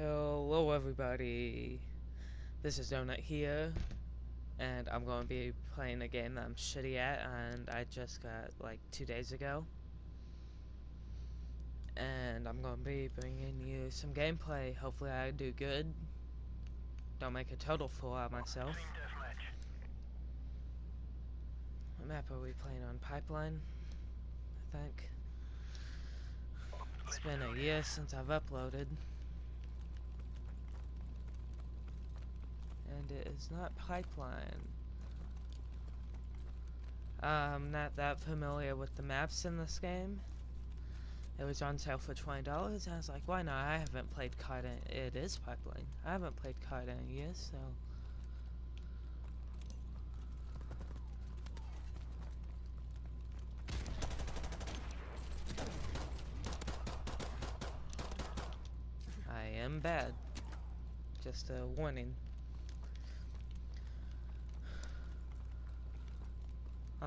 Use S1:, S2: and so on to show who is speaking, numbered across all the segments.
S1: Hello everybody, this is Donut here, and I'm going to be playing a game that I'm shitty at, and I just got like two days ago. And I'm going to be bringing you some gameplay, hopefully I do good, don't make a total fool out of myself. What map are we playing on? Pipeline, I think. It's been a year since I've uploaded. And it is not pipeline. I'm not that familiar with the maps in this game. It was on sale for $20 and I was like, why not? I haven't played COD in- it is pipeline. I haven't played COD in years, so... I am bad. Just a warning.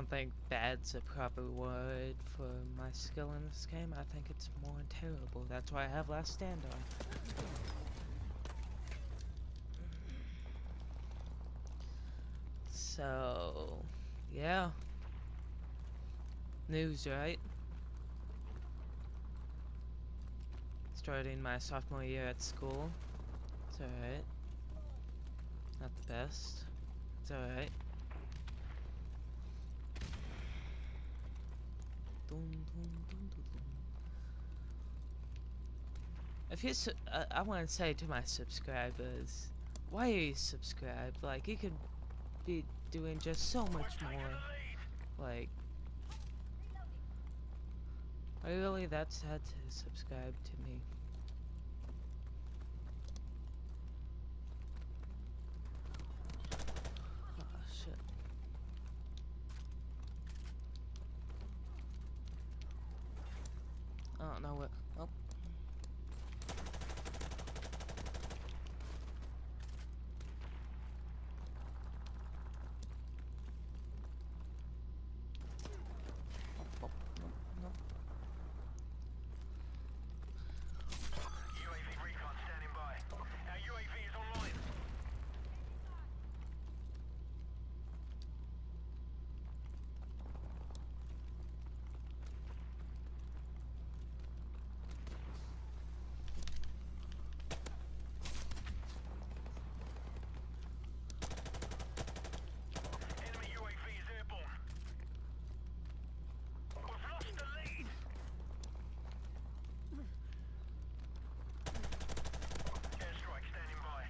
S1: Don't think bad's a proper word for my skill in this game. I think it's more terrible. That's why I have Last Stand on. So, yeah. News, right? Starting my sophomore year at school. It's alright. Not the best. It's alright. If you, uh, I want to say to my subscribers, why are you subscribed? Like, you could be doing just so much more. Like, are you really that sad to subscribe to me? Oh, shit. I don't know what. Oh. Oh, oh, no, no.
S2: UAV recon standing by. Our UAV is online. Enemy UAV is airborne. We've lost the lead. Airstrike standing by.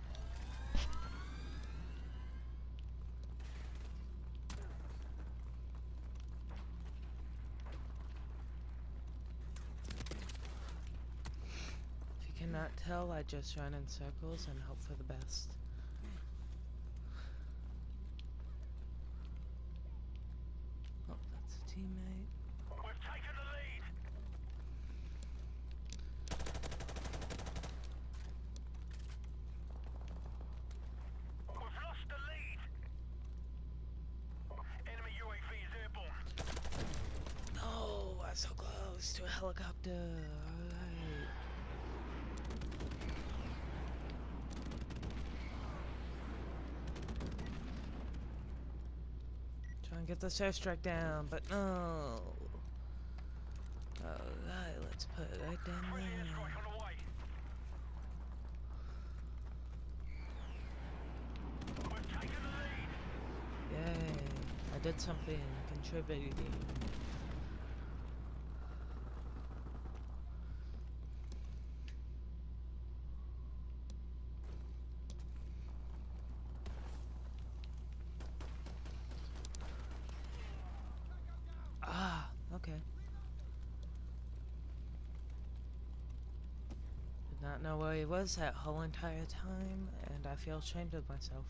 S1: Cannot tell, I just run in circles and hope for the best. Oh, that's a teammate.
S2: We've taken the lead. We've lost the lead. Enemy UAV is airborne.
S1: No, I'm so close to a helicopter. Alright. Get this airstrike down, but no. Alright, let's put it right down there.
S2: airstrike on the way. We've taken the lead.
S1: Yay. I did something contributing. Ah, okay. Did not know where he was that whole entire time, and I feel ashamed of myself.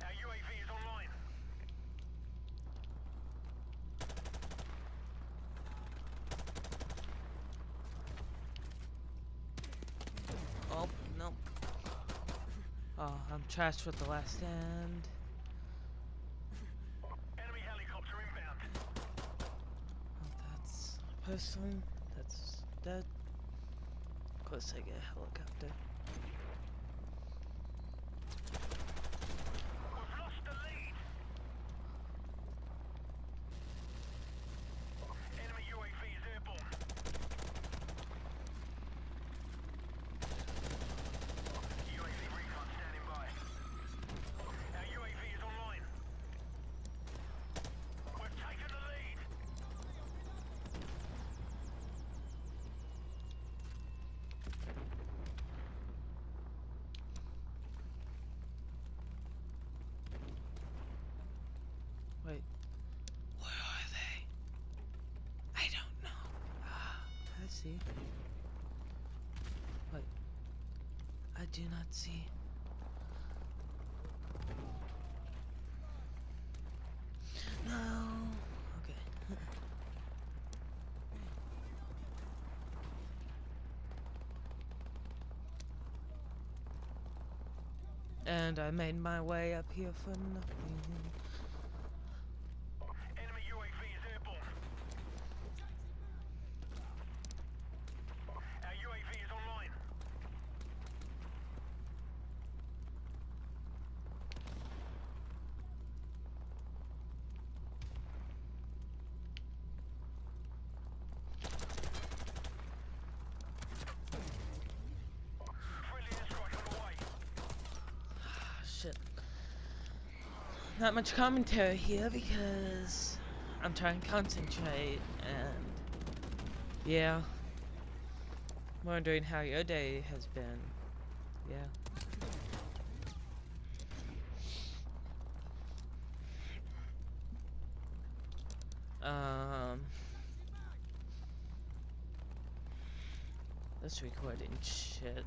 S2: Our UAV is online.
S1: Oh, I'm trashed with the last stand.
S2: Enemy helicopter inbound.
S1: Oh, that's a person. That's dead. Of course, I get a helicopter.
S2: We've lost the lead. Enemy UAV is airborne. UAV recon standing by. Our UAV is online. We've taken the lead.
S1: Wait. Where are they? I don't know. Ah, I see. Wait. I do not see. No. Okay. and I made my way up here for nothing.
S2: Enemy UAV is airborne. Our UAV is online. Friendly airstrike on the way.
S1: Ah, shit. Not much commentary here because I'm trying to concentrate and yeah. Wondering how your day has been. Yeah. Um this recording shit.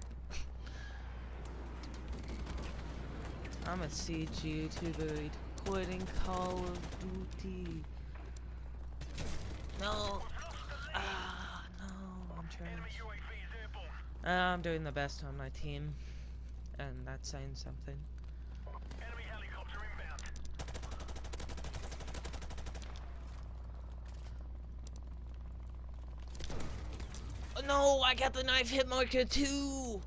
S1: I'm a siege YouTuber recording Call of Duty. No. Ah, no. I'm
S2: Enemy
S1: trash.
S2: UAV airborne.
S1: I'm doing the best on my team. And that's saying something.
S2: Enemy helicopter inbound.
S1: Oh, no, I got the knife hit marker too.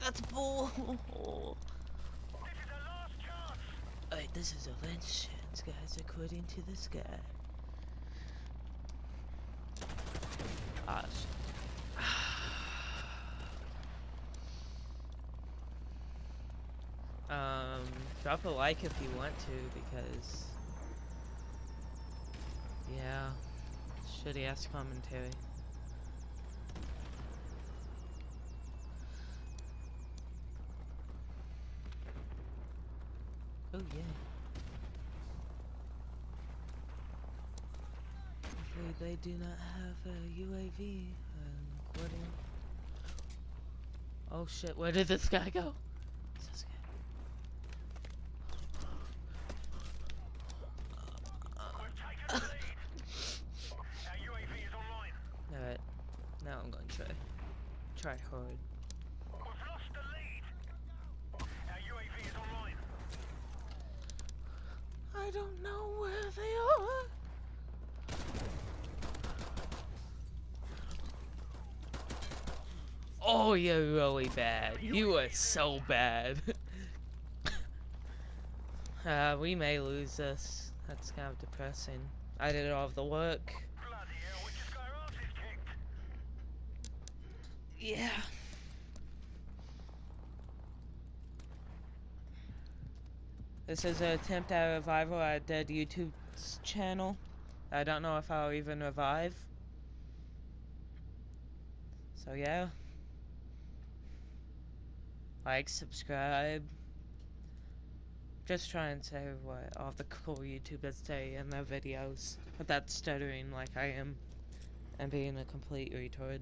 S1: That's bull.
S2: This is our last chance.
S1: Alright, this is a chance, guys, according to this guy. Um, drop a like if you want to, because... Yeah, shitty ass commentary. Oh yeah. Hopefully they do not have a UAV um. Oh shit, where did this guy go? Where's this guy?
S2: We've taken the lead. Our UAV is online.
S1: Alright, now I'm gonna try. Try hard.
S2: We've lost the lead. Our UAV is online.
S1: I don't know where they are. Oh, you're really bad. You are so bad. uh, we may lose this. That's kind of depressing. I did all of the work. Yeah. This is an attempt at a revival at a dead YouTube channel. I don't know if I'll even revive. So yeah. Like, subscribe. Just try and say what all the cool YouTubers say in their videos without stuttering like I am and being a complete retard.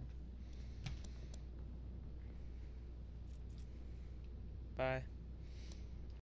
S1: Bye.